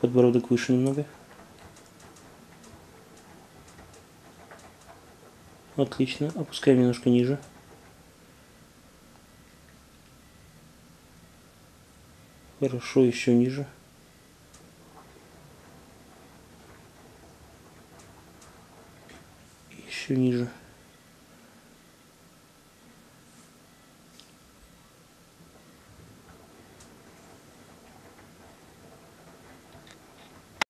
Подбородок выше немного. Отлично. Опускаем немножко ниже. Хорошо, еще ниже. Еще ниже.